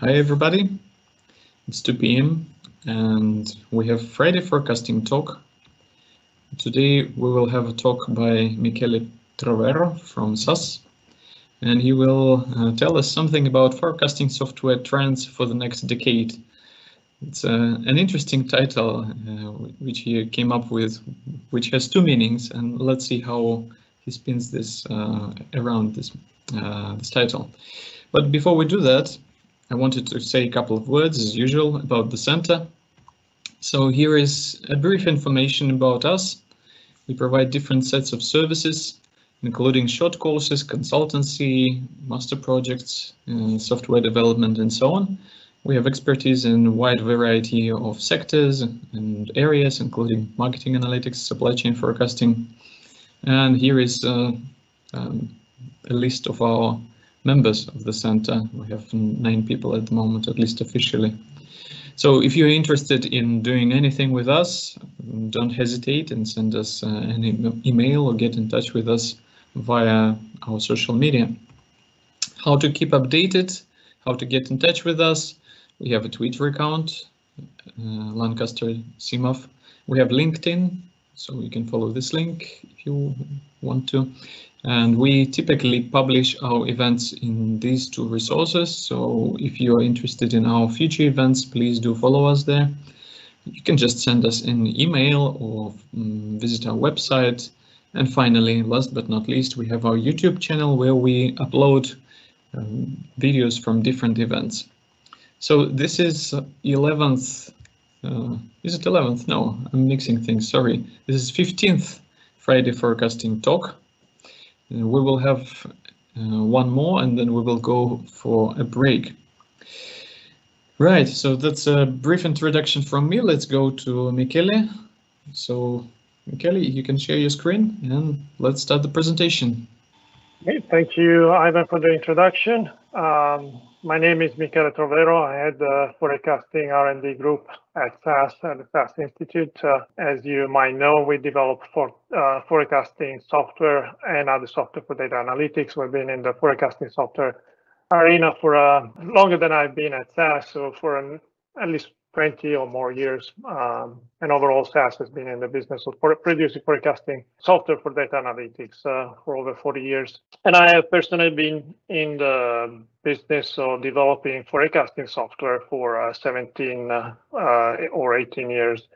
Hi everybody, it's 2 p.m. and we have Friday forecasting talk. Today we will have a talk by Michele Trovero from SAS and he will uh, tell us something about forecasting software trends for the next decade. It's uh, an interesting title uh, which he came up with, which has two meanings and let's see how he spins this uh, around this, uh, this title. But before we do that, I wanted to say a couple of words as usual about the center. So here is a brief information about us. We provide different sets of services, including short courses, consultancy, master projects, uh, software development, and so on. We have expertise in a wide variety of sectors and areas, including marketing analytics, supply chain forecasting. And here is uh, um, a list of our members of the center. We have nine people at the moment, at least officially. So if you're interested in doing anything with us, don't hesitate and send us uh, an email or get in touch with us via our social media. How to keep updated, how to get in touch with us. We have a Twitter account, uh, Lancaster CMAF. We have LinkedIn, so you can follow this link if you want to. And we typically publish our events in these two resources. So if you're interested in our future events, please do follow us there. You can just send us an email or um, visit our website. And finally, last but not least, we have our YouTube channel where we upload um, videos from different events. So this is 11th, uh, is it 11th? No, I'm mixing things, sorry. This is 15th Friday forecasting talk. We will have uh, one more and then we will go for a break. Right, so that's a brief introduction from me. Let's go to Michele. So Michele, you can share your screen and let's start the presentation. Okay, thank you, Ivan, for the introduction. Um, my name is Michele Trovero. I head the forecasting R&D group at SAS at the SAS Institute. Uh, as you might know, we develop for uh, forecasting software and other software for data analytics. We've been in the forecasting software arena for uh, longer than I've been at SAS, so for an, at least 20 or more years. Um, and overall, SAS has been in the business of producing forecasting software for data analytics uh, for over 40 years. And I have personally been in the business of developing forecasting software for uh, 17 uh, uh or 18 years.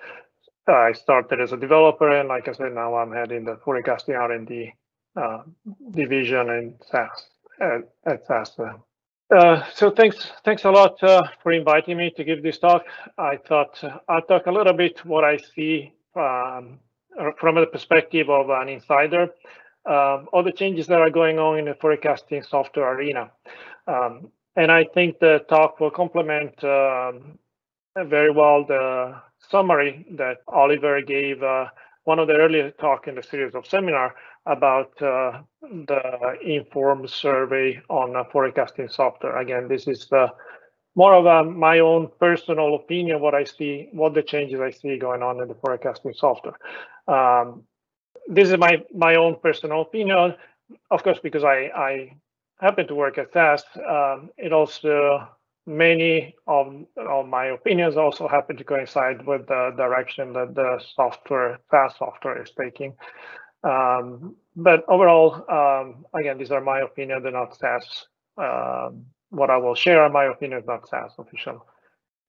I started as a developer, and like I said, now I'm heading the forecasting R&D uh, division in SAS at, at SAS. Uh, so thanks, thanks a lot uh, for inviting me to give this talk. I thought uh, I'll talk a little bit what I see um, from the perspective of an insider, um, all the changes that are going on in the forecasting software arena. Um, and I think the talk will complement um, very well the summary that Oliver gave uh, one of the earlier talk in the series of seminar about uh, the INFORMS survey on uh, forecasting software. Again, this is the more of a, my own personal opinion, what I see, what the changes I see going on in the forecasting software. Um, this is my my own personal opinion, of course, because I I happen to work at SAS. Um, it also many of, of my opinions also happen to coincide with the direction that the software, SAS software is taking. Um, but overall, um, again, these are my opinion, they're not SAS. Um, what I will share, are my opinions, not SAS official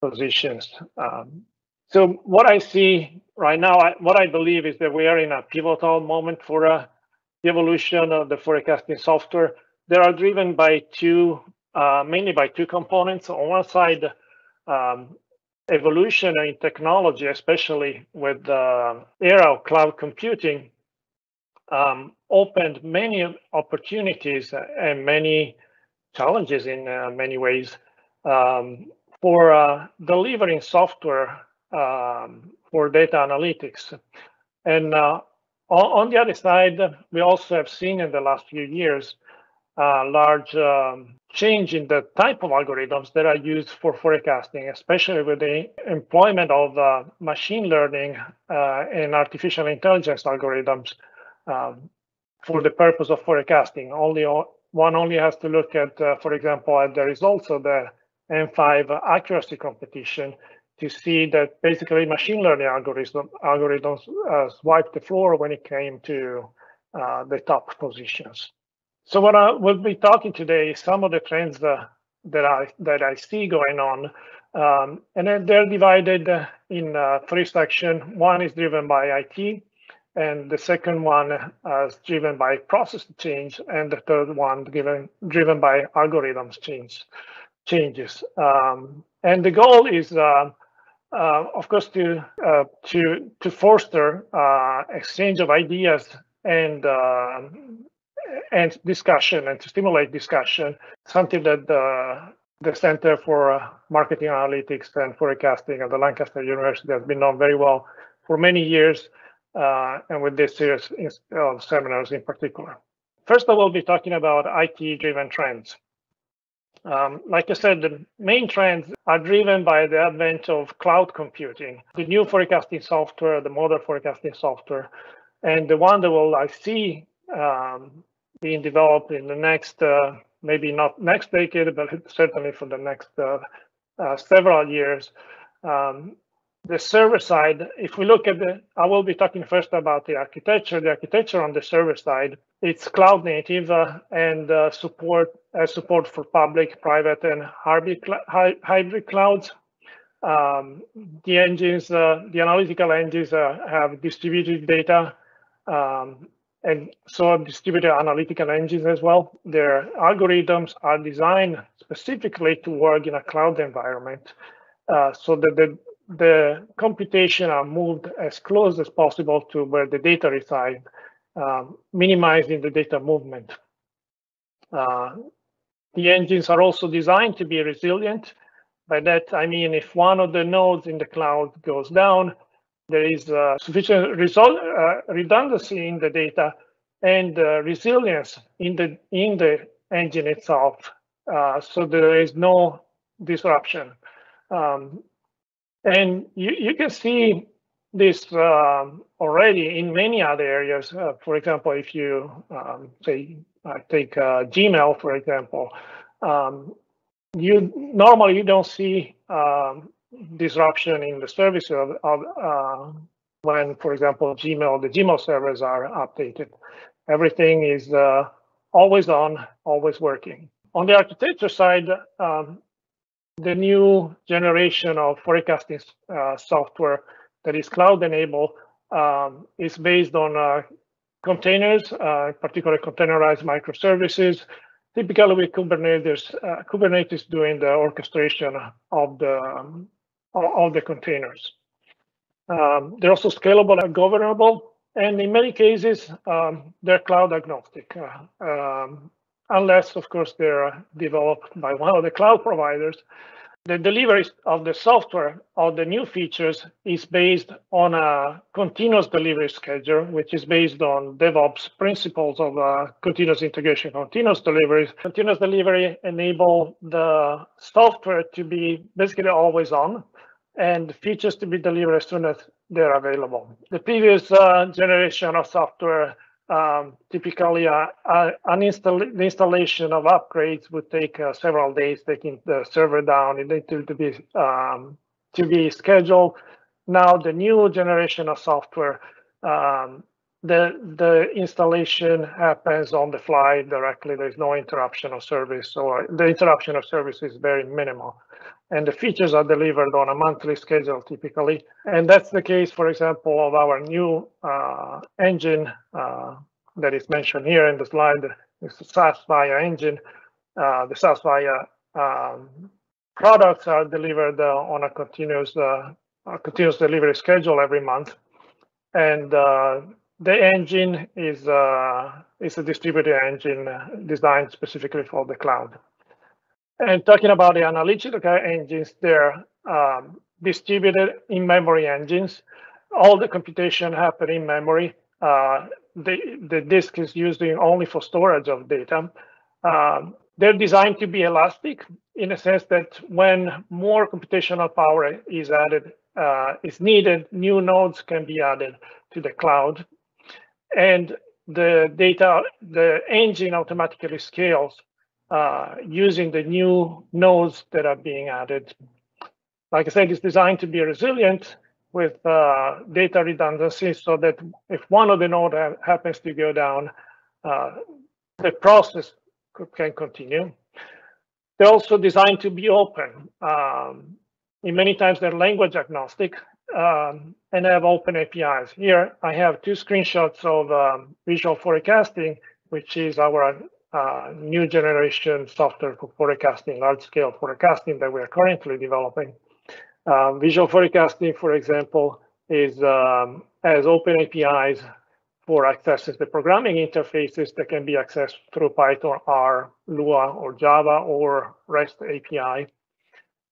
positions. Um, so what I see right now, I, what I believe is that we are in a pivotal moment for uh, the evolution of the forecasting software. They are driven by two, uh, mainly by two components. On one side, um, evolution in technology, especially with the era of cloud computing, um, opened many opportunities and many challenges in uh, many ways um, for uh, delivering software um, for data analytics. And uh, on, the other side, we also have seen in the last few years large um, change in the type of algorithms that are used for forecasting, especially with the employment of uh, machine learning uh, and artificial intelligence algorithms um, for the purpose of forecasting. Only one only has to look at, uh, for example, at the results of the M5 accuracy competition to see that basically machine learning algorithm, algorithms uh, swiped the floor when it came to uh, the top positions. So what I will be talking today is some of the trends uh, that I that I see going on, um, and then they're divided in uh, three sections. One is driven by IT, and the second one uh, is driven by process change, and the third one driven driven by algorithms change changes. Um, and the goal is, uh, uh, of course, to uh, to to foster uh, exchange of ideas and uh, and discussion and to stimulate discussion. Something that the the Center for Marketing Analytics and Forecasting at the Lancaster University has been known very well for many years uh, and with this series of seminars in particular. First, I will be talking about IT-driven trends. Um, like I said, the main trends are driven by the advent of cloud computing, the new forecasting software, the modern forecasting software, and the one that will I see um, being developed in the next, uh, maybe not next decade, but certainly for the next uh, uh, several years, um, the server side, if we look at the, I will be talking first about the architecture. The architecture on the server side, it's cloud native uh, and uh, support uh, support for public, private, and hybrid, hybrid clouds. Um, the engines, uh, the analytical engines have distributed data um, and so distributed analytical engines as well. Their algorithms are designed specifically to work in a cloud environment uh, so that the the computation are moved as close as possible to where the data reside, um, minimizing the data movement. Uh, the engines are also designed to be resilient. By that, I mean, if one of the nodes in the cloud goes down, there is uh, sufficient result, uh, redundancy in the data and uh, resilience in the in the engine itself, so there is no disruption. Um, and you, you can see this um, already in many other areas. Uh, for example, if you um, say uh, take uh, Gmail, for example, um, you normally you don't see um, disruption in the service of, of uh, when, for example, Gmail, the Gmail servers are updated. Everything is uh, always on, always working. On the architecture side, um, the new generation of forecasting uh, software that is cloud enabled um, is based on uh, containers, uh, particularly containerized microservices, typically with Kubernetes, uh, Kubernetes doing the orchestration of the um, of the containers. Um, they're also scalable and governable, and in many cases, um, they're cloud agnostic, uh, um, unless, of course, they're developed by one of the cloud providers the delivery of the software of the new features is based on a continuous delivery schedule, which is based on DevOps principles of uh, continuous integration, continuous delivery. Continuous delivery enable the software to be basically always on and features to be delivered as soon as they're available. The previous uh, generation of software um, typically, uh, uh, an install installation of upgrades would take uh, several days, taking the server down. It needed to be um, to be scheduled. Now, the new generation of software, um, the the installation happens on the fly directly. There's no interruption of service, or the interruption of service is very minimal and the features are delivered on a monthly schedule typically. And that's the case, for example, of our new uh, engine uh, that is mentioned here in the slide. It's the SAS Viya engine. Uh, the SAS Viya um, products are delivered uh, on a continuous, uh, a continuous delivery schedule every month. And uh, the engine is, is a distributed engine designed specifically for the cloud. And talking about the analytical engines, they're um, distributed in-memory engines. All the computation happen in memory. Uh, the, the disk is used only for storage of data. Um, they're designed to be elastic in a sense that when more computational power is added, uh, is needed, new nodes can be added to the cloud. And the data, the engine automatically scales uh, using the new nodes that are being added. Like I said, it's designed to be resilient with uh, data redundancy so that if one of the nodes ha happens to go down, uh, the process can continue. They're also designed to be open. Um, in many times they're language agnostic um, and have open APIs. Here I have two screenshots of um, visual forecasting, which is our uh, new generation software for forecasting, large scale forecasting that we are currently developing. Um, visual forecasting, for example, is um, has open APIs for accessing the programming interfaces that can be accessed through Python, R, Lua, or Java, or REST API.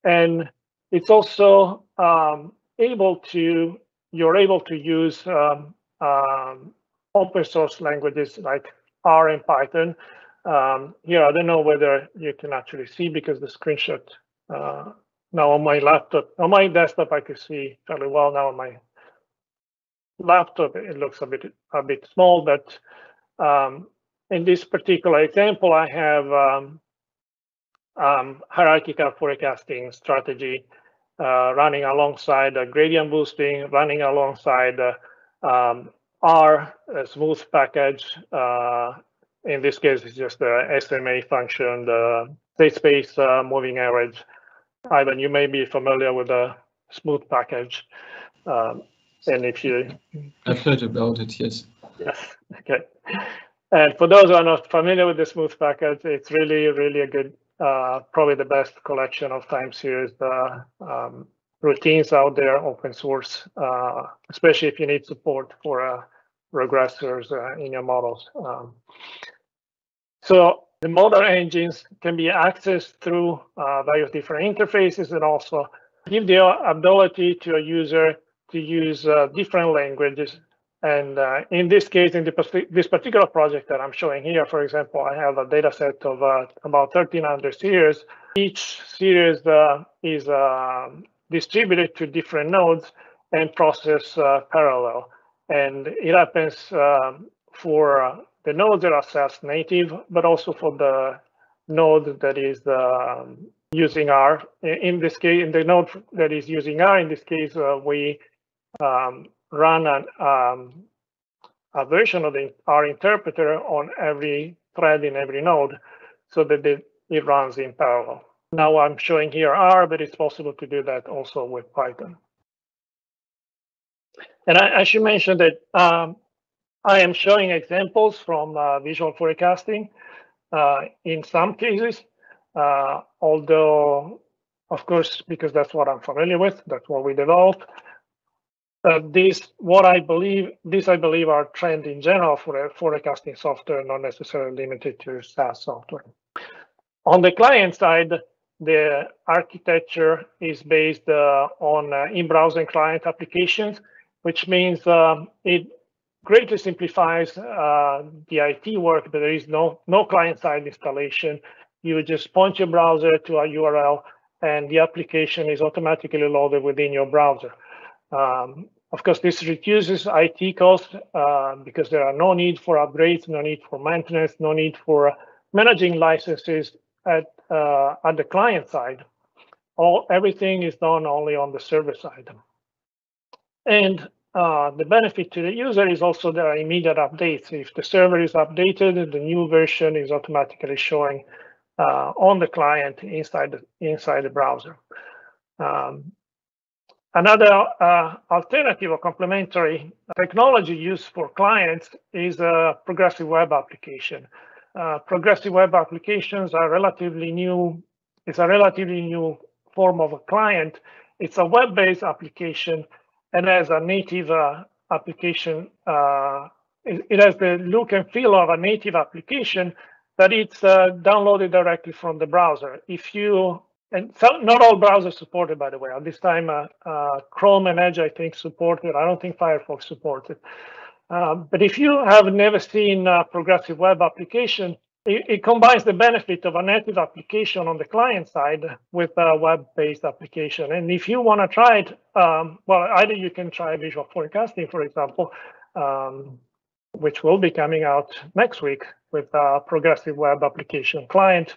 And it's also um, able to, you're able to use um, um, open source languages like R and Python. Um, here, I don't know whether you can actually see because the screenshot uh, now on my laptop, on my desktop, I can see fairly well now on my laptop, it looks a bit a bit small, but um, in this particular example, I have um, um, hierarchical forecasting strategy running alongside uh, gradient boosting, running alongside uh, um, R smooth package. Uh, in this case, it's just the SMA function, the state space uh, moving average. Ivan, you may be familiar with the smooth package. Um, and if you I've heard about it, yes. Yes, okay. And for those who are not familiar with the smooth package, it's really, really a good, uh, probably the best collection of time series uh, um, routines out there, open source, uh, especially if you need support for uh, regressors uh, in your models. Um, so the model engines can be accessed through uh, various different interfaces and also give the ability to a user to use different languages. And uh, in this case, in the, this particular project that I'm showing here, for example, I have a data set of uh, about 1,300 series. Each series uh, is um, distributed to different nodes and processed uh, parallel. And it happens um, for uh, the nodes that are SAS native, but also for the node that is um, using R. In this case, in the node that is using R, in this case, we um, run an, um, a version of the, R interpreter on every thread in every node so that it, it runs in parallel. Now I'm showing here R, but it's possible to do that also with Python. And I, I should mention that um, I am showing examples from uh, visual forecasting uh, in some cases, uh, although, of course, because that's what I'm familiar with, that's what we developed. Uh, this, what I believe, this I believe are trend in general for forecasting software, not necessarily limited to SAS software. On the client side, the architecture is based uh, on uh, in-browser client applications, which means um, it greatly simplifies uh, the IT work, but there is no, no client-side installation. You just point your browser to a URL and the application is automatically loaded within your browser. Um, of course, this reduces IT costs uh, because there are no need for upgrades, no need for maintenance, no need for managing licenses at, uh, at the client side. All Everything is done only on the server side. And uh, the benefit to the user is also there are immediate updates. If the server is updated, the new version is automatically showing uh, on the client inside the, inside the browser. Um, Another uh, alternative or complementary technology used for clients is a progressive web application. Uh, progressive web applications are relatively new. It's a relatively new form of a client. It's a web-based application and has a native uh, application. Uh, it, it, has the look and feel of a native application, but it's uh, downloaded directly from the browser. If you and so not all browsers supported, by the way. At this time, uh, uh, Chrome and Edge, I think, support it. I don't think Firefox supported. Um, but if you have never seen a progressive web application, it, it, combines the benefit of a native application on the client side with a web-based application. And if you want to try it, um, well, either you can try visual forecasting, for example, um, which will be coming out next week with a progressive web application client.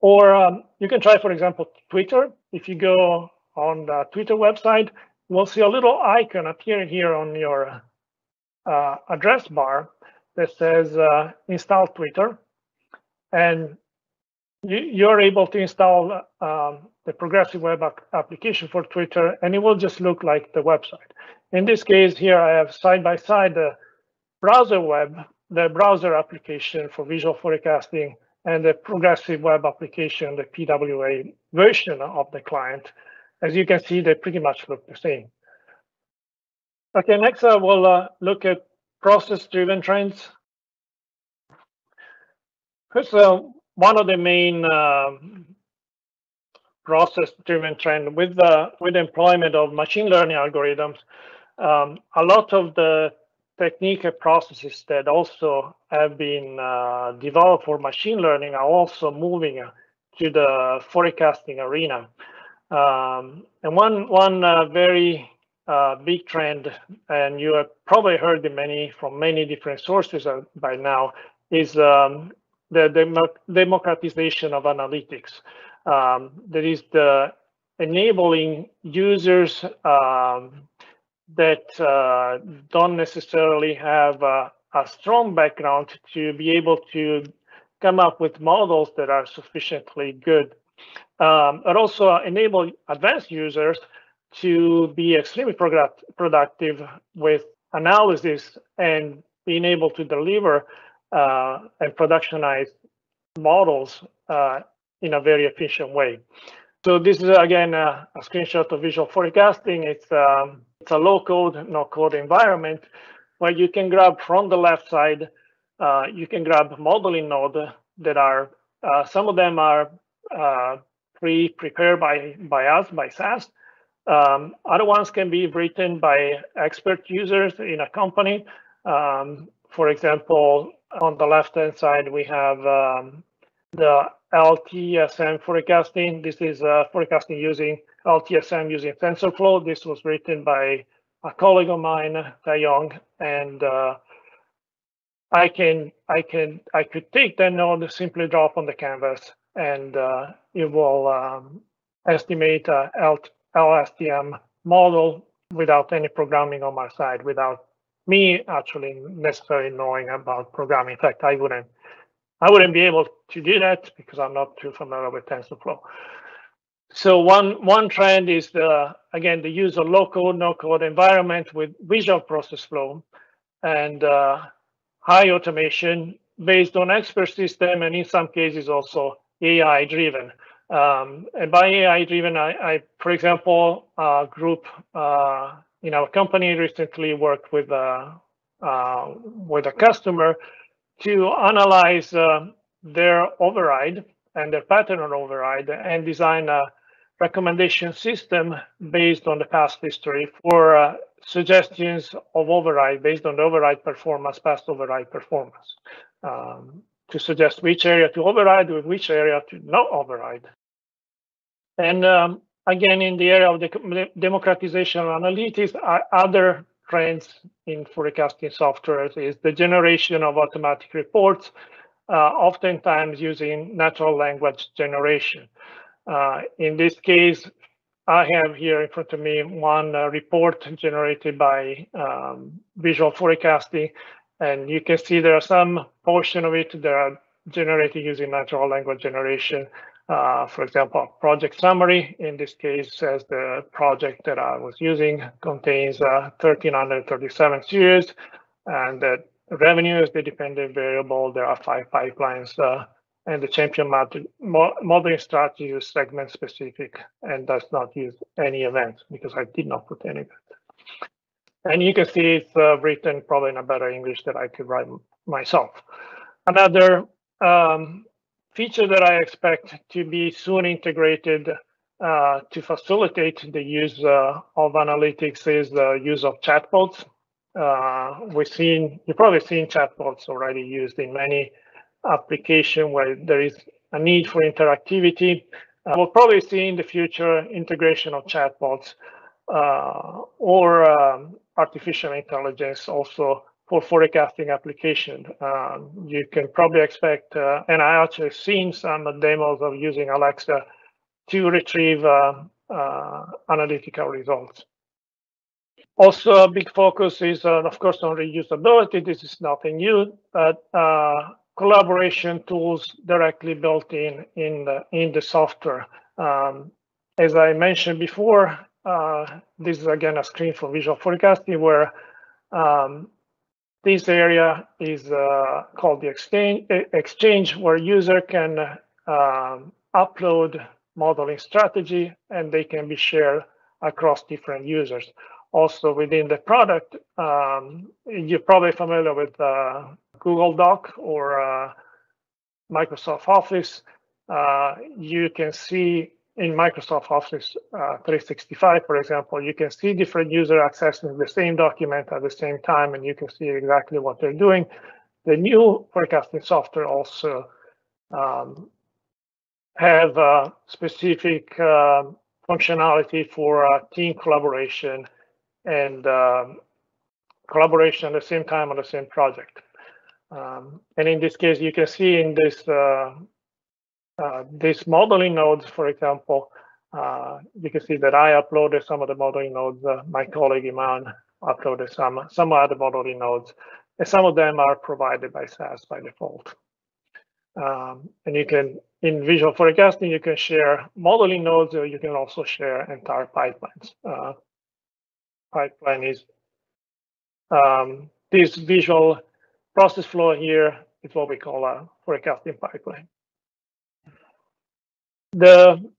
Or um, you can try, for example, Twitter. If you go on the Twitter website, you'll see a little icon appear here on your uh, address bar that says uh, install Twitter. And you, are able to install um, the progressive web application for Twitter, and it will just look like the website. In this case here, I have side by side the browser web, the browser application for visual forecasting, and the progressive web application, the PWA version of the client. As you can see, they pretty much look the same. Okay, next I will uh, look at process-driven trends. First, uh, one of the main uh, process-driven trend with the with the employment of machine learning algorithms, um, a lot of the technique and processes that also have been uh, developed for machine learning are also moving to the forecasting arena. Um, and one one uh, very uh, big trend, and you have probably heard the many from many different sources by now, is um, the democratization of analytics. Um, that is the enabling users um, that uh, don't necessarily have a, a, strong background to be able to come up with models that are sufficiently good, um, but also enable advanced users to be extremely product productive with analysis and being able to deliver uh, and productionize models uh, in a very efficient way. So this is again a, a screenshot of visual forecasting. It's um, it's a low code, no code environment where you can grab from the left side, uh, you can grab modeling node that are uh, some of them are uh, pre-prepared by by us by SAS. Um, other ones can be written by expert users in a company. Um, for example, on the left-hand side, we have um, the LTSM forecasting. This is uh, forecasting using LTSM using TensorFlow. This was written by a colleague of mine, Taeyong, and uh, I can I can I could take that node, simply drop on the canvas, and uh, it will um, estimate a LSTM model without any programming on my side, without me actually necessarily knowing about programming. In fact, I wouldn't I wouldn't be able to do that because I'm not too familiar with TensorFlow. So one one trend is the again the use of low code, no code environment with visual process flow and uh, high automation based on expert system and in some cases also AI driven. Um, and by AI driven, I, I for example, a group uh, in our company recently worked with a uh, with a customer to analyze uh, their override and their pattern on override and design a recommendation system based on the past history for uh, suggestions of override based on the override performance, past override performance, um, to suggest which area to override with which area to not override. And um, again, in the area of the democratization analytics, other trends in forecasting software is the generation of automatic reports, uh, oftentimes using natural language generation. Uh, in this case, I have here in front of me one uh, report generated by um, visual forecasting, and you can see there are some portion of it that are generated using natural language generation. Uh, for example, project summary in this case says the project that I was using contains uh, 1337 series and that revenue is the dependent variable. There are five pipelines uh, and the champion modeling strategy is segment specific and does not use any events because I did not put any event. And you can see it's uh, written probably in a better English that I could write myself. Another um, feature that I expect to be soon integrated uh, to facilitate the use uh, of analytics is the use of chatbots. Uh, we've seen, you've probably seen chatbots already used in many applications where there is a need for interactivity. Uh, we'll probably see in the future integration of chatbots uh, or um, artificial intelligence also for forecasting application. Um, you can probably expect, uh, and I actually seen some demos of using Alexa to retrieve uh, uh, analytical results. Also, a big focus is, uh, of course, on reusability. This is nothing new, but uh, collaboration tools directly built in in the, in the software. Um, as I mentioned before, uh, this is again a screen for visual forecasting where um, this area is uh, called the exchange, exchange where user can um, upload modeling strategy and they can be shared across different users. Also within the product, um, you're probably familiar with uh, Google Doc or uh, Microsoft Office. Uh, you can see in Microsoft Office uh, 365, for example, you can see different users accessing the same document at the same time, and you can see exactly what they're doing. The new forecasting software also um, have uh, specific uh, functionality for uh, team collaboration and um, collaboration at the same time on the same project. Um, and in this case, you can see in this uh, these modeling nodes, for example, uh, you can see that I uploaded some of the modeling nodes. Uh, my colleague Iman uploaded some some other modeling nodes, and some of them are provided by SAS by default. Um, and you can, in visual forecasting, you can share modeling nodes, or you can also share entire pipelines. Uh, pipeline is um, this visual process flow here is what we call a forecasting pipeline. The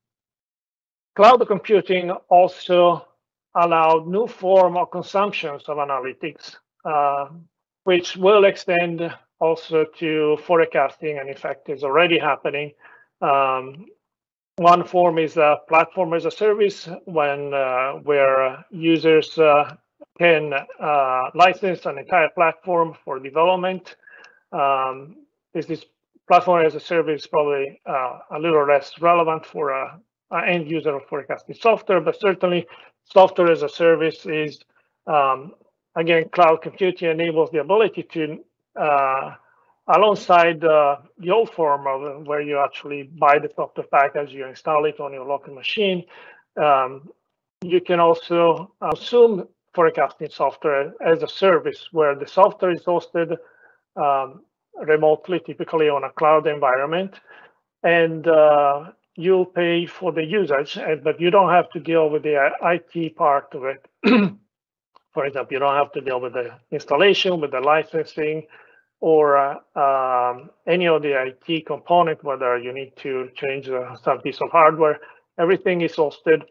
cloud computing also allowed new form of consumptions of analytics, uh, which will extend also to forecasting, and in fact is already happening. Um, one form is a platform as a service, when uh, where users uh, can uh, license an entire platform for development. Um, this is platform as a service probably uh, a little less relevant for a, a, end user of forecasting software, but certainly software as a service is, um, again, cloud computing enables the ability to, uh, alongside uh, the old form of where you actually buy the software package, you install it on your local machine, um, you can also assume forecasting software as a service where the software is hosted um, remotely, typically on a cloud environment, and uh, you'll pay for the usage, but you don't have to deal with the IT part of it. for example, you don't have to deal with the installation, with the licensing, or uh, um, any of the IT component, whether you need to change uh, some piece of hardware. Everything is hosted,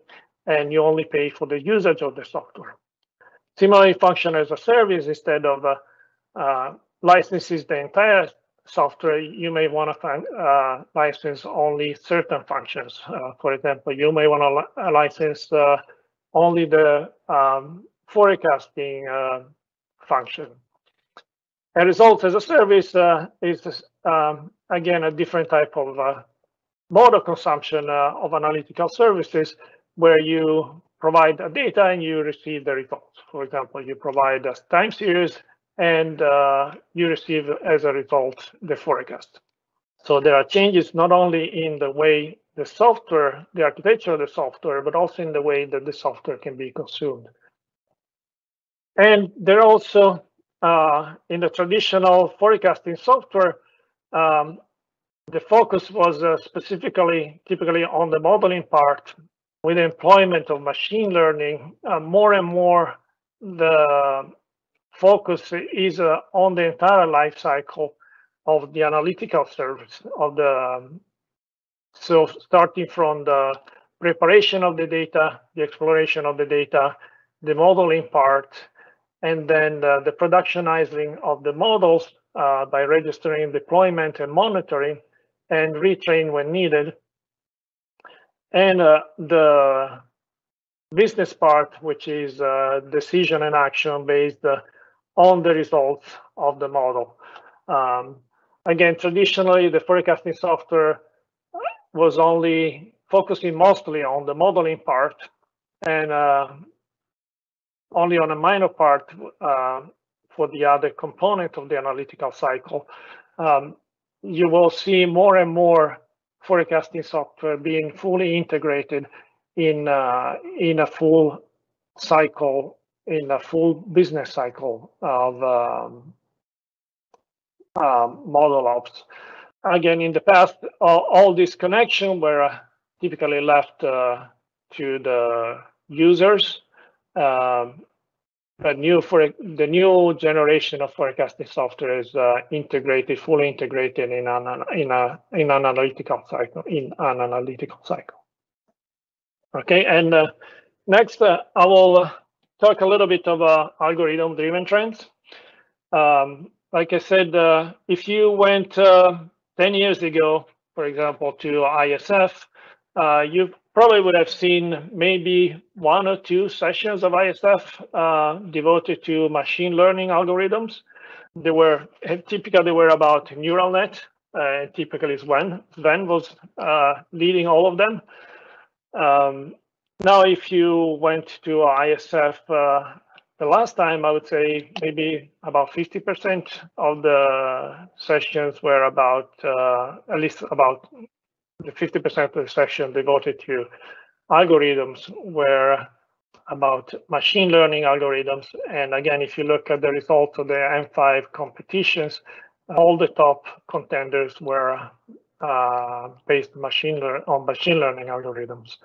and you only pay for the usage of the software. Similarly, function as a service instead of uh, uh licenses the entire software, you may want to uh, license only certain functions. Uh, for example, you may want to li license uh, only the um, forecasting uh, function. A results as a service uh, is, um, again, a different type of uh, mode of consumption of analytical services where you provide the data and you receive the results. For example, you provide a time series and uh, you receive as a result the forecast. So there are changes not only in the way the software, the architecture of the software, but also in the way that the software can be consumed. And there are also, uh, in the traditional forecasting software, um, the focus was uh, specifically, typically on the modeling part. With the employment of machine learning, uh, more and more the focus is uh, on the entire life cycle of the analytical service of the um, so starting from the preparation of the data the exploration of the data the modeling part and then the, the productionizing of the models uh, by registering deployment and monitoring and retrain when needed. And uh, the business part which is uh, decision and action based uh, on the results of the model. Um, again, traditionally, the forecasting software was only focusing mostly on the modeling part and uh, only on a minor part uh, for the other component of the analytical cycle, um, you will see more and more forecasting software being fully integrated in uh, in a full cycle, in a full business cycle of um, um, model ops. Again, in the past, all, all these connections were typically left uh, to the users. Um, but new for the new generation of forecasting software is uh, integrated, fully integrated in an in a in an analytical cycle in an analytical cycle. Okay, and uh, next uh, I will talk a little bit of uh, algorithm-driven trends. Um, like I said, uh, if you went uh, 10 years ago, for example, to ISF, you probably would have seen maybe one or two sessions of ISF uh, devoted to machine learning algorithms. They were typically they were about neural net. Uh, typically, Sven Sven was uh, leading all of them. Um, now, if you went to ISF uh, the last time, I would say maybe about 50% of the sessions were about uh, at least about the 50% of the session devoted to algorithms were about machine learning algorithms. And again, if you look at the results of the M5 competitions, all the top contenders were uh, based machine on machine learning algorithms.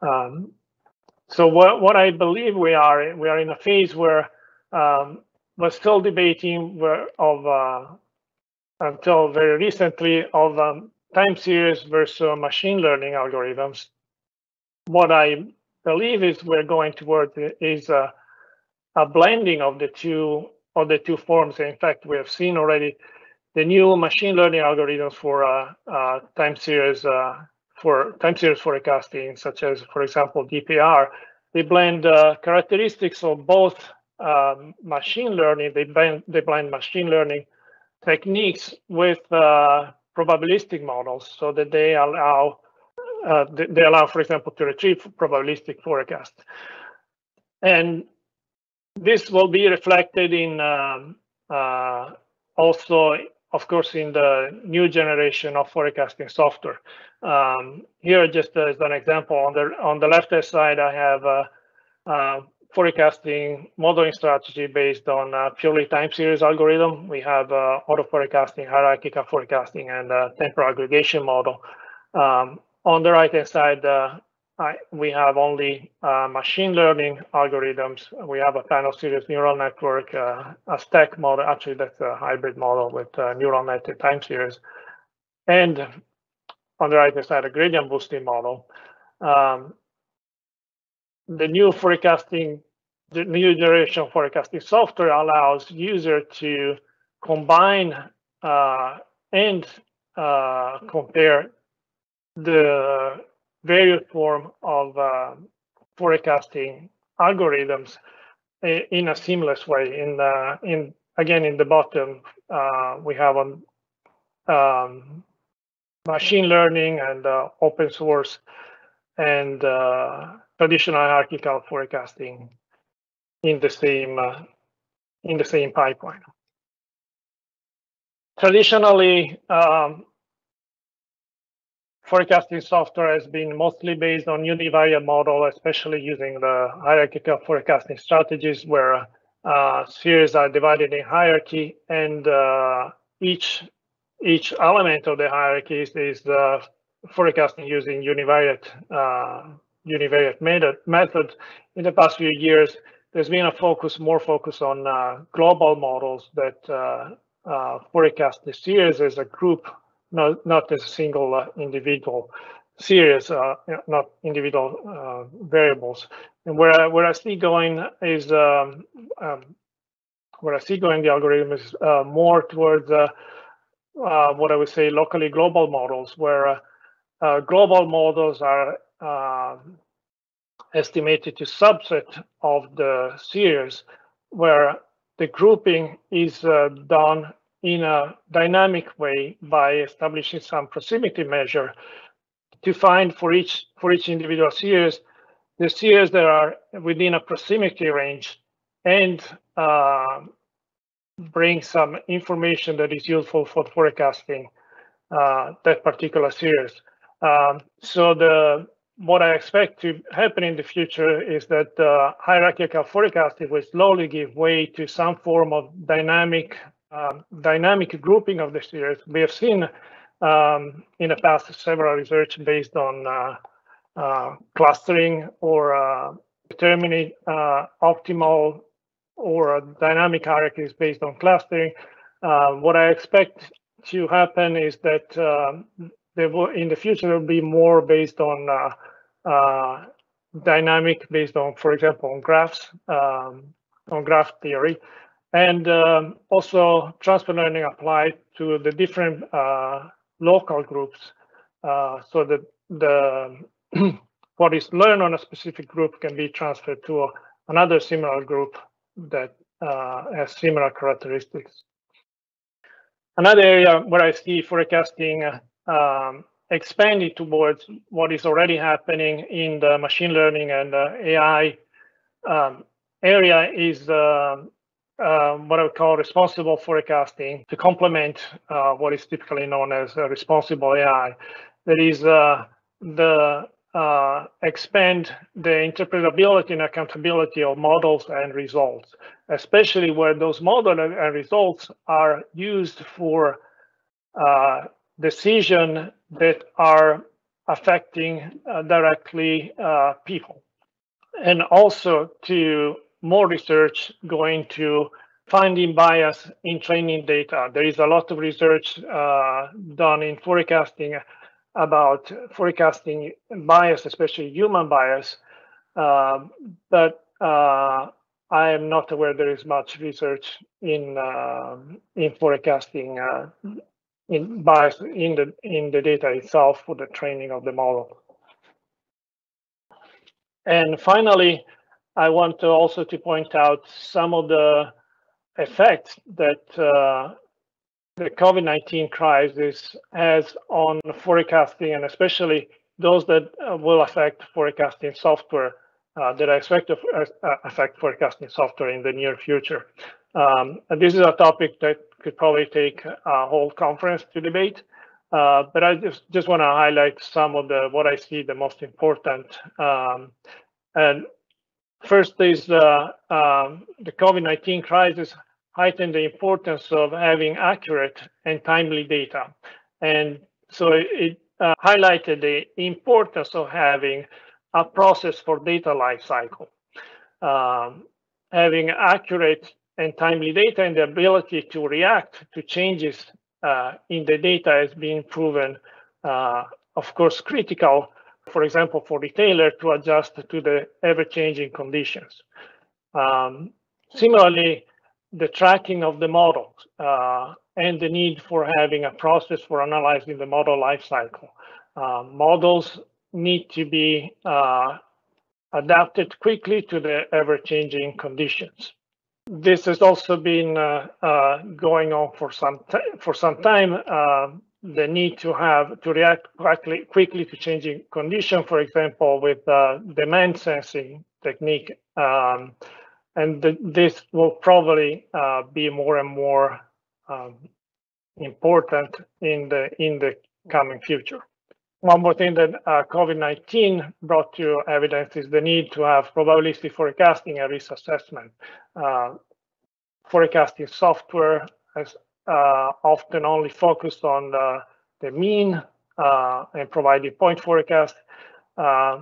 Um, so what, what I believe we are, we are in a phase where um, we're still debating where of uh, until very recently of um, time series versus machine learning algorithms, what I believe is we're going towards is a, a blending of the two of the two forms. In fact, we have seen already the new machine learning algorithms for uh, uh, time series uh, for time series forecasting, such as, for example, DeepAR. They blend uh, characteristics of both um, machine learning. They blend they blend machine learning techniques with probabilistic models so that they allow uh, they allow, for example, to retrieve probabilistic forecast. And this will be reflected in um, uh, also, of course, in the new generation of forecasting software. Um, here, just as an example, on the on the left-hand side, I have a, a forecasting modeling strategy based on purely time series algorithm. We have uh, auto forecasting, hierarchical forecasting, and temporal aggregation model. Um, on the right hand side, uh, I, we have only uh, machine learning algorithms. We have a panel series neural network, uh, a stack model. Actually, that's a hybrid model with uh, neural net time series. And on the right hand side, a gradient boosting model. Um, the new forecasting, the new generation forecasting software allows user to combine uh, and uh, compare the various form of uh, forecasting algorithms in a seamless way. In the in again in the bottom, uh, we have on um, machine learning and uh, open source and uh, traditional hierarchical forecasting in the same uh, in the same pipeline. Traditionally, um, forecasting software has been mostly based on univariate model, especially using the hierarchical forecasting strategies where uh, spheres are divided in hierarchy and uh, each each element of the hierarchy is, is uh, forecasting using univariate uh, univariate method, method. In the past few years, there's been a focus, more focus on uh, global models that uh, forecast the spheres as a group not not a single uh, individual series, uh, not individual uh, variables. And where I, where I see going is um, um, where I see going the algorithm is uh, more towards uh, uh, what I would say locally global models, where global models are um, estimated to subset of the series, where the grouping is done in a dynamic way by establishing some proximity measure to find for each for each individual series the series that are within a proximity range and uh, bring some information that is useful for forecasting uh, that particular series. Um, so the what I expect to happen in the future is that uh, hierarchical forecasting will slowly give way to some form of dynamic um, dynamic grouping of the series. We have seen um, in the past several research based on uh, uh, clustering or uh, determining uh, optimal or dynamic hierarchies based on clustering. Uh, what I expect to happen is that um, there will, in the future, will be more based on uh, uh, dynamic, based on, for example, on graphs, um, on graph theory, and um, also transfer learning applied to the different uh, local groups, uh, so that the what is learned on a specific group can be transferred to another similar group that uh, has similar characteristics. Another area where I see forecasting um, expanding towards what is already happening in the machine learning and uh, AI um, area is uh, what I would call responsible forecasting to complement uh, what is typically known as responsible AI. That is uh, the uh, expand the interpretability and accountability of models and results, especially where those models and results are used for uh, decision that are affecting uh, directly uh, people. And also to more research going to finding bias in training data. There is a lot of research uh, done in forecasting about forecasting bias, especially human bias, uh, but uh, I am not aware there is much research in uh, in forecasting uh, in bias in the in the data itself for the training of the model. And finally, I want to also to point out some of the effects that uh, the COVID-19 crisis has on forecasting and especially those that uh, will affect forecasting software uh, that I expect to uh, affect forecasting software in the near future. Um, this is a topic that could probably take a whole conference to debate, uh, but I just, just want to highlight some of the what I see the most important. Um, and first is uh, um, the COVID-19 crisis heightened the importance of having accurate and timely data. And so it uh, highlighted the importance of having a process for data lifecycle. Um, having accurate and timely data and the ability to react to changes uh, in the data has been proven, uh, of course, critical, for example, for retailer to adjust to the ever-changing conditions. Um, similarly, the tracking of the models uh, and the need for having a process for analyzing the model lifecycle. Uh, models need to be uh, adapted quickly to the ever-changing conditions. This has also been uh, uh, going on for some for some time. Uh, the need to have to react quickly quickly to changing condition, for example, with demand sensing technique. Um, and the, this will probably uh, be more and more um, important in the in the coming future. One more thing that uh, COVID-19 brought to evidence is the need to have probabilistic forecasting and risk assessment. Uh, forecasting software uh, often only focused on the, the mean uh, and providing point forecast, uh,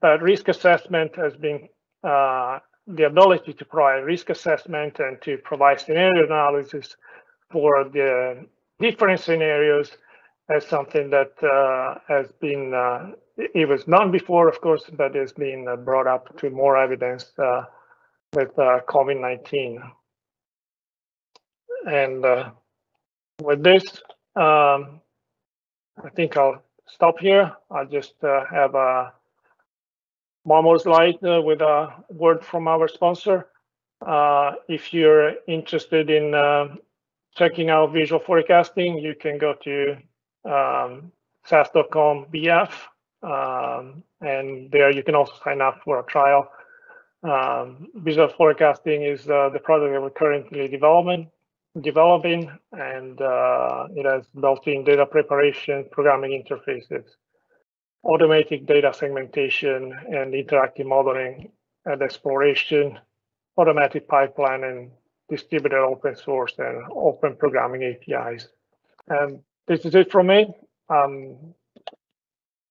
but risk assessment has been the ability to provide risk assessment and to provide scenario analysis for the different scenarios as something that uh, has been, uh, it was known before, of course, but has been uh, brought up to more evidence uh, with uh, COVID-19. And uh, with this, um, I think I'll stop here. I'll just have a one more slide uh, with a word from our sponsor. Uh, if you're interested in uh, checking out visual forecasting, you can go to um, SAS.com BF, um, and there you can also sign up for a trial. Um, visual forecasting is uh, the product that we're currently developing, developing, and uh, it has built-in data preparation, programming interfaces, automatic data segmentation, and interactive modeling and exploration, automatic pipeline, and distributed open source and open programming APIs. And this is it from me. Um,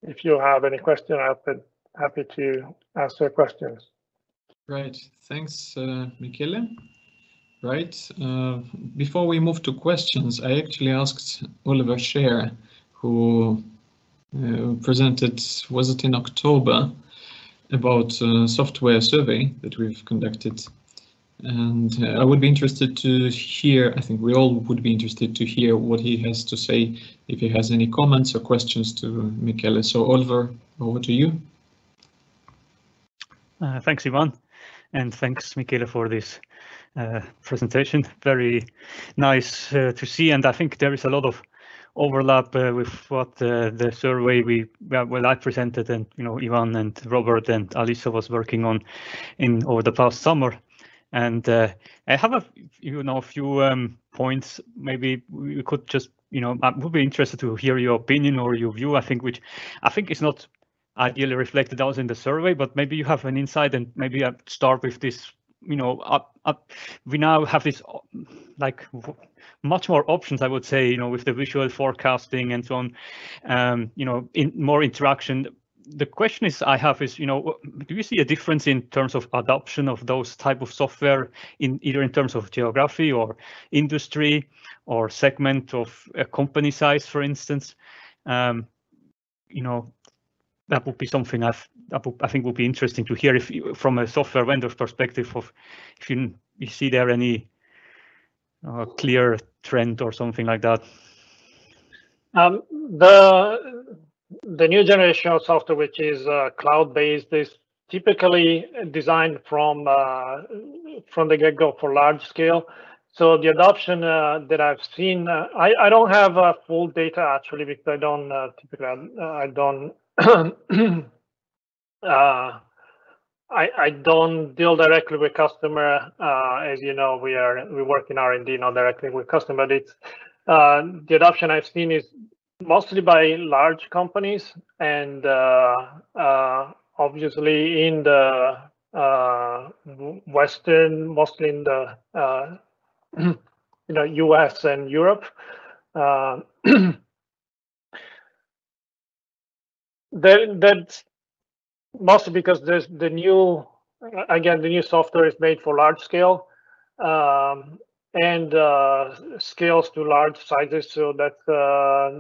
if you have any question, I'll be happy to answer questions. Right, thanks, uh, Michele. Right, uh, before we move to questions, I actually asked Oliver Schaer, who uh, presented, was it in October, about a software survey that we've conducted. And uh, I would be interested to hear, I think we all would be interested to hear what he has to say, if he has any comments or questions to Michele. So Oliver, over to you. Uh, thanks, Ivan, and thanks, Michele, for this uh, presentation. Very nice uh, to see, and I think there is a lot of overlap uh, with what uh, the survey we well I presented and you know Ivan and Robert and Alisa was working on in over the past summer. And uh, I have a you know a few um, points. Maybe we could just you know I would be interested to hear your opinion or your view. I think which I think is not ideally reflected also in the survey, but maybe you have an insight and maybe I start with this. You know, up, up, we now have this like much more options, I would say. You know, with the visual forecasting and so on. Um, you know, in more interaction. The question is I have is, you know, do you see a difference in terms of adoption of those type of software in either in terms of geography or industry or segment of a company size, for instance? Um, you know, that would be something I've, I think would be interesting to hear if you, from a software vendor's perspective of if you, you see there any uh, clear trend or something like that. Um, the the new generation of software, which is uh, cloud-based, is typically designed from uh, from the get-go for large scale. So the adoption uh, that I've seen, uh, I, I don't have uh, full data actually because I don't typically I don't uh, I, I don't deal directly with customer. Uh, as you know, we are we work in R and D, not directly with customer. But it's uh, the adoption I've seen is mostly by large companies, and uh, uh, obviously in the uh, Western, mostly in the you know U.S. and Europe. that that's mostly because there's the new again the new software is made for large scale um, and uh, scales to large sizes. So that's uh,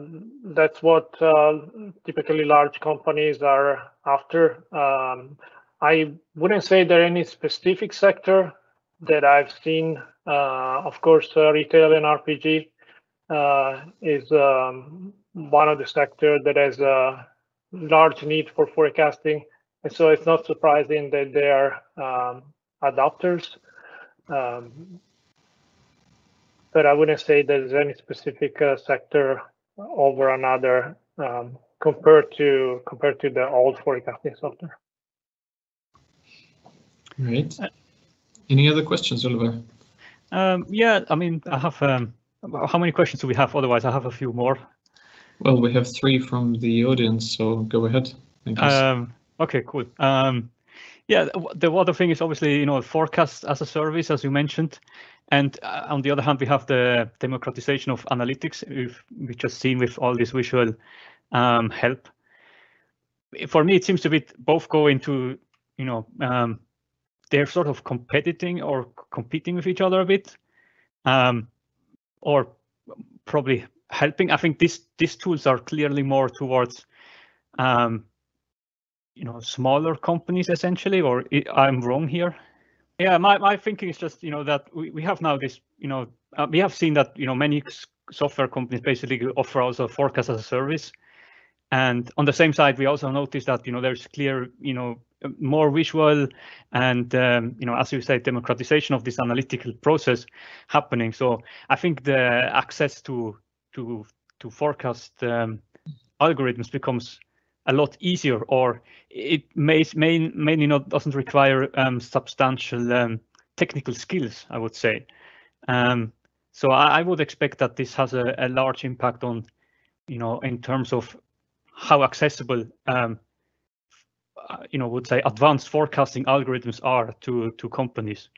that's what uh, typically large companies are after. Um, i wouldn't say there any specific sector that i've seen. Uh, of course uh, retail and CPG uh, is um, one of the sector that has large need for forecasting. And so it's not surprising that they are um, adopters. Um, but I wouldn't say there's any specific uh, sector over another um, compared to compared to the old forecasting software. Right. Any other questions, Oliver? Um, yeah, I mean, I have. Um, how many questions do we have? Otherwise, I have a few more. Well, we have three from the audience, so go ahead. Um, okay, cool. Um, yeah, the other thing is obviously, you know, forecast as a service, as you mentioned. And uh, on the other hand, we have the democratization of analytics, we've, we've just seen with all this visual um, help. For me, it seems to be both go into, you know, um, they're sort of competing or competing with each other a bit, um, or probably helping. I think these these tools are clearly more towards, um, you know, smaller companies essentially. Or I'm wrong here. Yeah, my my thinking is just you know that we, we have now this you know uh, we have seen that you know many software companies basically offer also forecast as a service. And on the same side, we also notice that you know there's clear you know more visual and um, you know as you say democratization of this analytical process happening. So I think the access to to to forecast um, algorithms becomes a lot easier, or it may may mainly not doesn't require um, substantial um, technical skills. I would say. Um, So I, I would expect that this has a, a, large impact on, you know, in terms of how accessible, um, uh, you know, would say advanced forecasting algorithms are to to companies.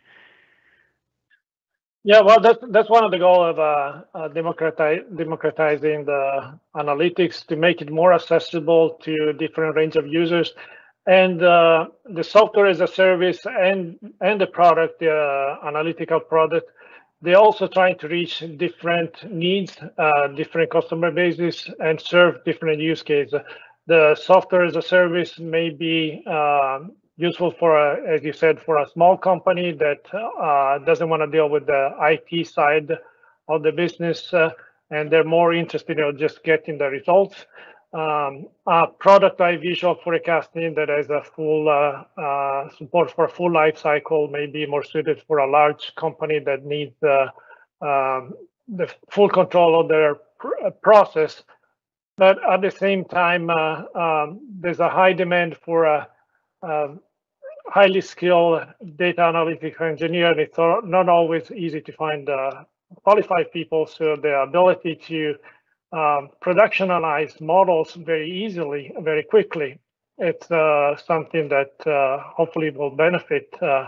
Yeah, well, that's that's one of the goal of uh, uh, democratize, democratizing the analytics to make it more accessible to different range of users, and uh, the software as a service and and the product, the uh, analytical product, they're also trying to reach different needs, uh, different customer bases, and serve different use cases. The software as a service may be uh, useful for, a, as you said, for a small company that uh, doesn't want to deal with the IT side of the business, uh, and they're more interested in just getting the results. Um, a product like visual forecasting that has a full uh, uh, support for a full life cycle may be more suited for a large company that needs um, the full control of their pr uh, process. But at the same time, uh, um, there's a high demand for a, a, highly skilled data analytics engineer. It's not always easy to find uh, qualified people. So the ability to um, productionalize models very easily, very quickly. It's uh, something that uh, hopefully will benefit uh,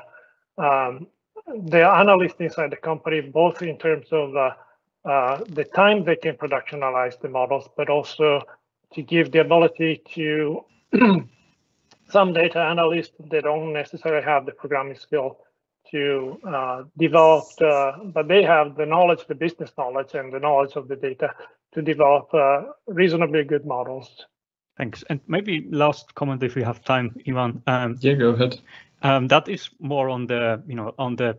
um, the analysts inside the company, both in terms of uh, uh, the time they can productionalize the models, but also to give the ability to some data analysts they don't necessarily have the programming skill to uh, develop, but they have the knowledge, the business knowledge, and the knowledge of the data to develop uh, reasonably good models. Thanks. And maybe last comment, if we have time, Ivan. Um, yeah, go ahead. Um, that is more on the, you know, on the,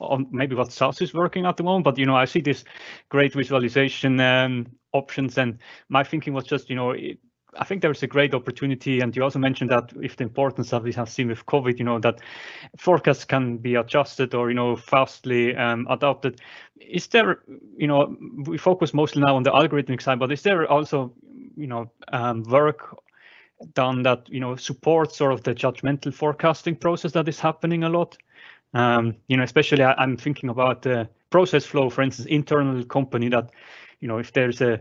on maybe what SAS is working at the moment. But you know, I see this great visualization um, options, and my thinking was just, you know, it, I think there's a great opportunity, and you also mentioned that if the importance of we have seen with COVID, you know, that forecasts can be adjusted or you know fastly um, adopted. Is there, you know, we focus mostly now on the algorithmic side, but is there also, you know, um, work done that you know supports sort of the judgmental forecasting process that is happening a lot? Um, you know, especially I, I'm thinking about the process flow, for instance, internal company that, you know, if there's a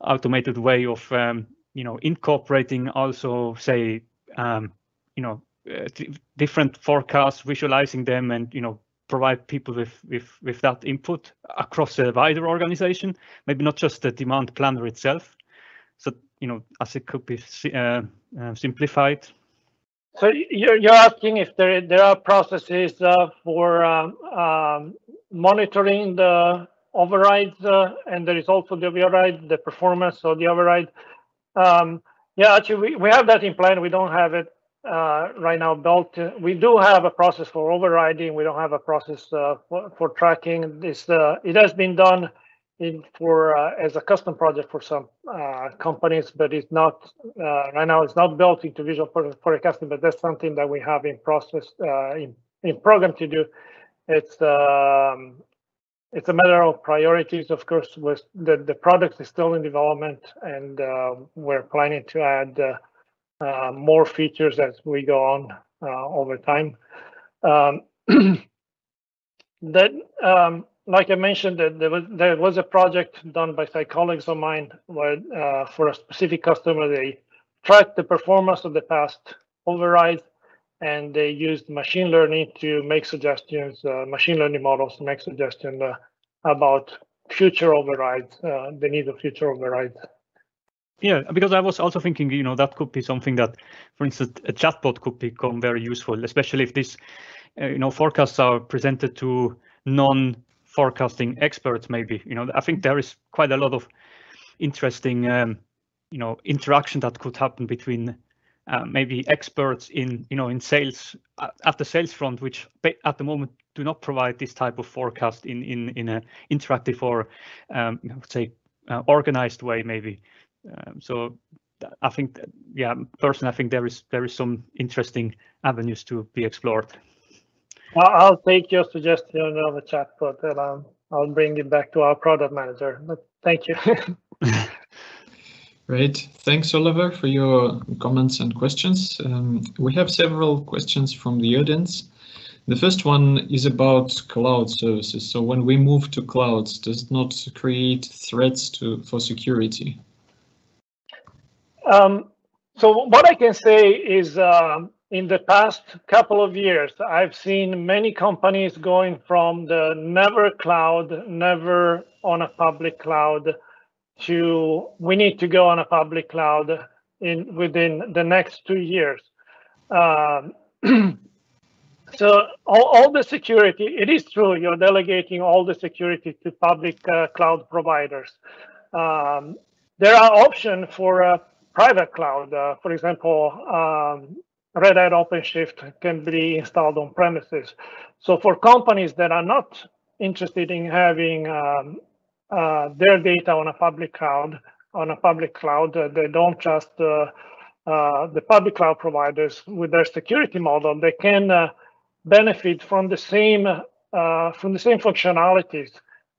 automated way of um, you know incorporating also say um, you know uh, different forecasts visualizing them and you know provide people with with with that input across a wider organization. Maybe not just the demand planner itself. So you know as it could be uh, uh, simplified. So you're, you're asking if there there are processes uh, for um, um, monitoring the overrides uh, and there is also the override the performance of the override um, yeah, actually, we, we have that in plan. We don't have it uh, right now built. We do have a process for overriding. We don't have a process uh, for, for, tracking. This uh, it has been done in for uh, as a custom project for some uh, companies, but it's not uh, right now. It's not built into visual forecasting, but that's something that we have in process in in program to do. It's um, it's a matter of priorities, of course, with the, the product is still in development and uh, we're planning to add uh, uh, more features as we go on uh, over time. Um, that, um, like I mentioned, that there was there was a project done by colleagues of mine where uh, for a specific customer, they tracked the performance of the past overrides and they used machine learning to make suggestions, uh, machine learning models to make suggestions uh, about future overrides, uh, the need of future overrides. Yeah, because I was also thinking, you know, that could be something that, for instance, a chatbot could become very useful, especially if these, uh, you know, forecasts are presented to non-forecasting experts. Maybe, you know, I think there is quite a lot of interesting, um, you know, interaction that could happen between uh, maybe experts in you know in sales uh, at the sales front, which at the moment do not provide this type of forecast in in in a interactive or um, I would say uh, organized way maybe. Um, so I think that, yeah, personally, I think there is there is some interesting avenues to be explored. I'll take your suggestion of a chatbot and I'll, I'll bring it back to our product manager. But thank you. Great. Thanks, Oliver, for your comments and questions. Um, we have several questions from the audience. The first one is about cloud services. So when we move to clouds, does it not create threats to for security? Um, so what I can say is um, in the past couple of years, I've seen many companies going from the never cloud, never on a public cloud to we need to go on a public cloud in within the next two years. Um, so all, all the security, it is true, you're delegating all the security to public uh, cloud providers. Um, there are options for uh, private cloud. Uh, for example, um, Red Hat OpenShift can be installed on premises. So for companies that are not interested in having um, uh, their data on a public cloud, on a public cloud, uh, they don't trust uh, uh, the public cloud providers with their security model. They can uh, benefit from the same from the same functionalities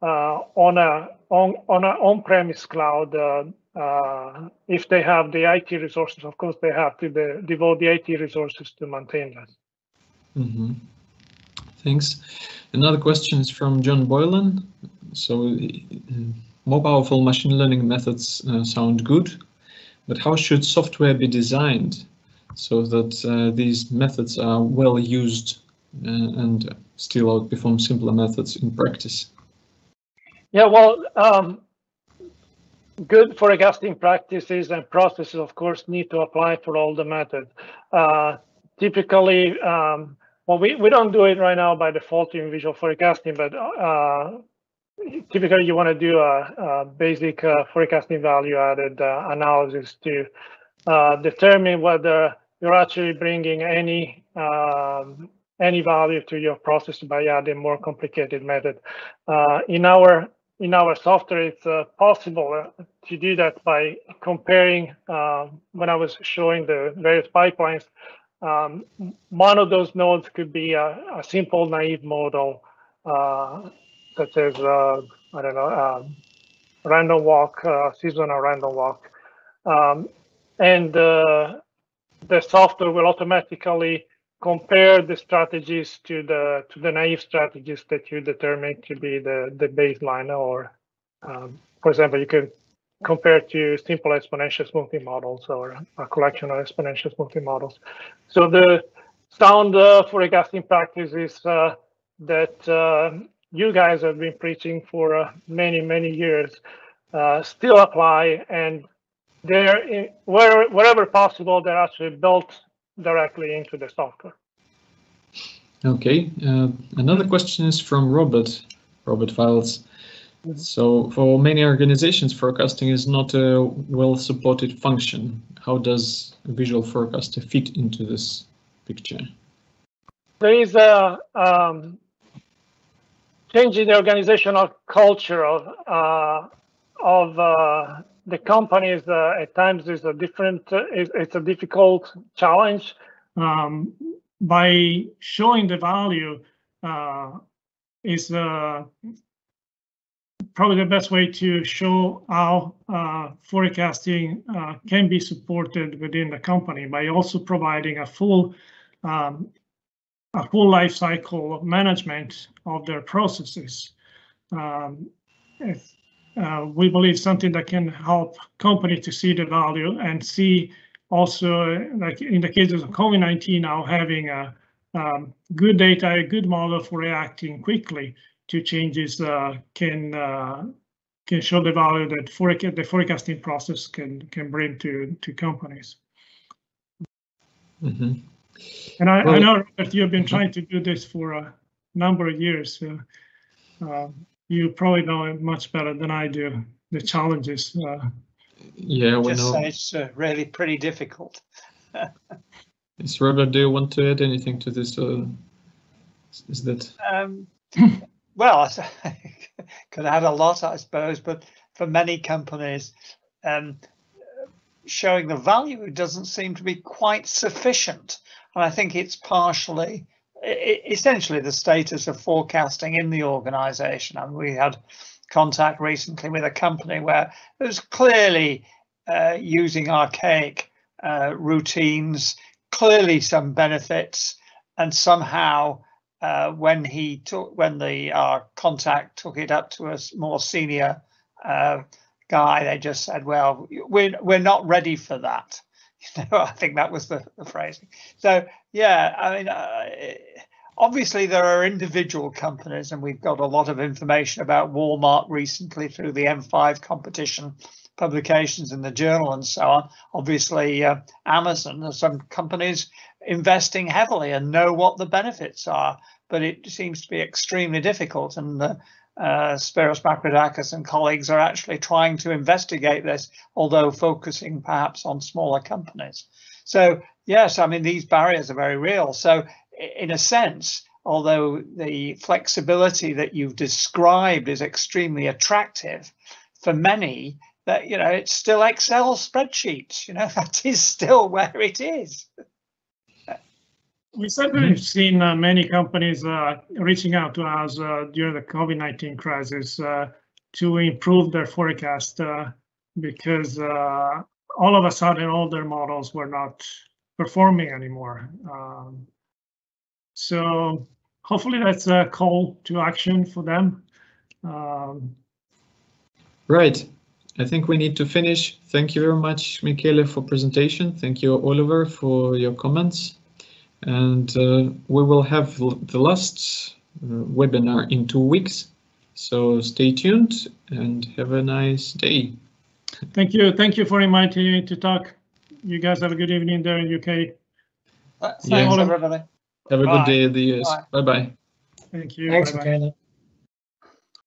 on a on on an on-premise cloud uh, if they have the IT resources, of course, they have to de devote the IT resources to maintain that. Mm -hmm. Thanks. Another question is from John Boylan. So, more powerful machine learning methods uh, sound good, but how should software be designed so that uh, these methods are well used uh, and still outperform simpler methods in practice? Yeah, well, um, good forecasting practices and processes, of course, need to apply for all the methods. Uh, typically, um, well, we, we don't do it right now by default in visual forecasting, but uh, typically you want to do a, a basic uh, forecasting value added uh, analysis to uh, determine whether you're actually bringing any um, any value to your process by adding more complicated method. Uh, in our in our software, it's uh, possible uh, to do that by comparing, uh, when I was showing the various pipelines, um, one of those nodes could be a, a simple naive model, such as, uh, I don't know, um, random walk, uh, seasonal random walk. Um, and the software will automatically compare the strategies to the to the naive strategies that you determine to be the the baseline or um, for example you can compare to simple exponential smoothing models or a collection of exponential smoothing models so the sound uh, forecasting practice is uh, that uh, you guys have been preaching for uh, many many years uh, still apply and they're where, wherever possible they're actually built directly into the software. Okay, uh, another question is from Robert, Robert Fildes. So for many organizations, forecasting is not a well-supported function. How does visual forecaster fit into this picture? There is a um, change in the organizational culture of uh, of uh, the companies uh, at times is a different, uh, it's, it's, a difficult challenge. Um, by showing the value uh, is uh, probably the best way to show how forecasting can be supported within the company by also providing a full um, a full life cycle management of their processes. Um, if, uh, we believe something that can help company to see the value and see also, like in the cases of COVID-19 now, having a um, good data, a good model for reacting quickly to changes uh, can uh, can show the value that forecast the forecasting process can can bring to to companies. Mm -hmm. And I, well, I know that you've been trying to do this for a number of years. Uh, you probably know it much better than I do, the challenges. Uh, yeah, we know. It's uh, really pretty difficult. is Robert, do you want to add anything to this? Or is that? Um, well, I could add a lot, I suppose, but for many companies, um, showing the value doesn't seem to be quite sufficient. And I think it's partially essentially the status of forecasting in the organization. And we had contact recently with a company where it was clearly uh, using archaic uh, routines, clearly some benefits, and somehow uh, when he took when the uh, contact took it up to a more senior uh, guy, they just said, "Well, we're we're not ready for that." I think that was the, the phrasing. So yeah, I mean, uh, obviously there are individual companies, and we've got a lot of information about Walmart recently through the M5 competition publications in the journal and so on. Obviously, uh, Amazon, there's some companies investing heavily and know what the benefits are, but it seems to be extremely difficult. And uh, uh, Spiros and colleagues are actually trying to investigate this, although focusing perhaps on smaller companies. So, yes, I mean, these barriers are very real. So, in a sense, although the flexibility that you've described is extremely attractive, for many, that you know, it's still Excel spreadsheets. You know, that is still where it is. We certainly have seen uh, many companies uh, reaching out to us uh, during the COVID-19 crisis uh, to improve their forecast uh, because uh, all of a sudden all their models were not performing anymore. Um, so hopefully that's a call to action for them. Um, Right. I think we need to finish. Thank you very much, Michele, for presentation. Thank you, Oliver, for your comments. And uh, we will have the last uh, webinar in two weeks. So stay tuned and have a nice day. thank you. Thank you for inviting me to talk. You guys have a good evening there in UK. Thanks, Yeah. everybody. Have a Bye. good day in the US. Bye. Bye bye. Thank you. Thanks, Bye-bye. Michaela.